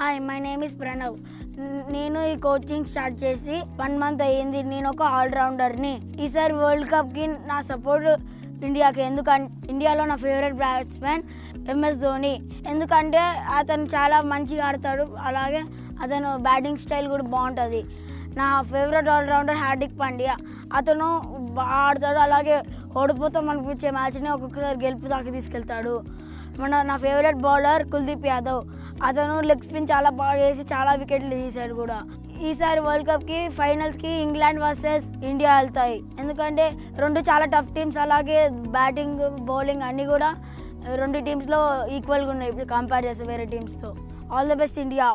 Hi my name is Pranav నేను ఈ coaching start చేసి వన్ మంత్ అయ్యింది. నేను ఒక ఆల్రౌండర్ని ఈసారి వరల్డ్ కప్కి నా సపోర్ట్ ఇండియాకి ఎందుకంటే ఇండియాలో నా ఫేవరెట్ బ్యాట్స్మెన్ ఎంఎస్ ధోని ఎందుకంటే అతను చాలా మంచిగా ఆడతాడు. అలాగే అతను బ్యాటింగ్ స్టైల్ కూడా బాగుంటుంది. నా ఫేవరెట్ ఆల్రౌండర్ హార్దిక్ పాండ్యా. అతను బాగా ఆడతాడు. అలాగే ఓడిపోతాం అనిపించే మ్యాచ్ని ఒక్కొక్కసారి గెలుపు దాకా తీసుకెళ్తాడు. మన నా ఫేవరెట్ బౌలర్ కుల్దీప్ యాదవ్. అతను లెగ్ స్పిన్ చాలా బాగా చేసి చాలా వికెట్లు తీశాడు కూడా. ఈసారి వరల్డ్ కప్కి ఫైనల్స్కి ఇంగ్లాండ్ వర్సెస్ ఇండియా వెళ్తాయి. ఎందుకంటే రెండు చాలా టఫ్ టీమ్స్ అలాగే బ్యాటింగ్ బౌలింగ్ అన్నీ కూడా రెండు టీమ్స్లో ఈక్వల్గా ఉన్నాయి. ఇప్పుడు కంపేర్ చేస్తే వేరే టీమ్స్తో ఆల్ ద బెస్ట్ ఇండియా